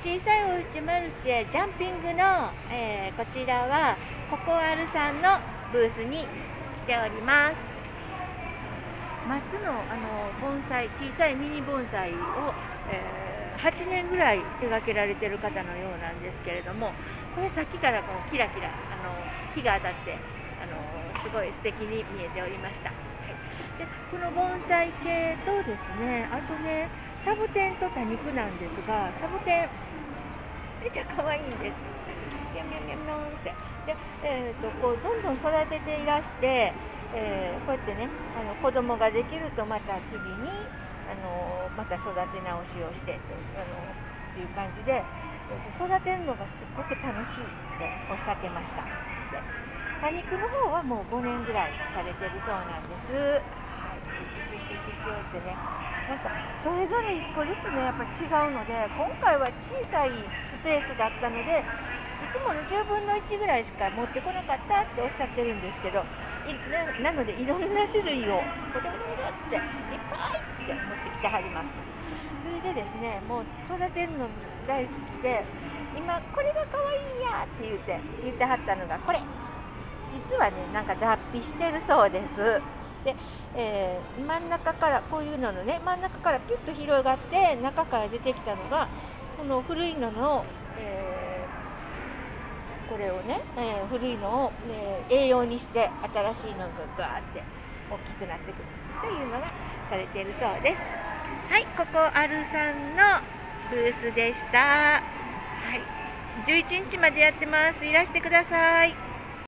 小さいおうちマルシェジャンピングの、えー、こちらはココアルさんのブースに来ております。松のあの盆栽小さいミニ盆栽を、えー、8年ぐらい手掛けられてる方のようなんですけれどもこれさっきからこうキラキラあの日が当たってあのすごい素敵に見えておりました。はいでこの盆栽系とですねあとねサボテンと多肉なんですがサボテンめっちゃ可愛いんですミャミャミャミャンってで、えーと、こうどんどん育てていらして、えー、こうやってねあの子供ができるとまた次にあのまた育て直しをしてとあのっていう感じで、育てるのがすっごく楽しいっておっしゃってました。で多肉の方はもう5年ぐらいされてるそうなんです。ってねなんかそれぞれ1個ずつねやっぱ違うので今回は小さいスペースだったのでいつもの10分の1ぐらいしか持ってこなかったっておっしゃってるんですけどなのでいろんな種類をポテポテっていっぱいって持ってきてはります。それでですねもう育てるの大好きで今これが可愛いやって言って言ってはったのがこれ。実はねなんか脱皮してるそうです。で、えー、真ん中からこういうののね真ん中からピュッと広がって中から出てきたのがこの古いのの、えー、これをね、えー、古いのを、え栄養にして新しいのがガーって大きくなってくるというのがされているそうです。はいここアルさんのブースでした。はい。11日までやってます。いらしてください。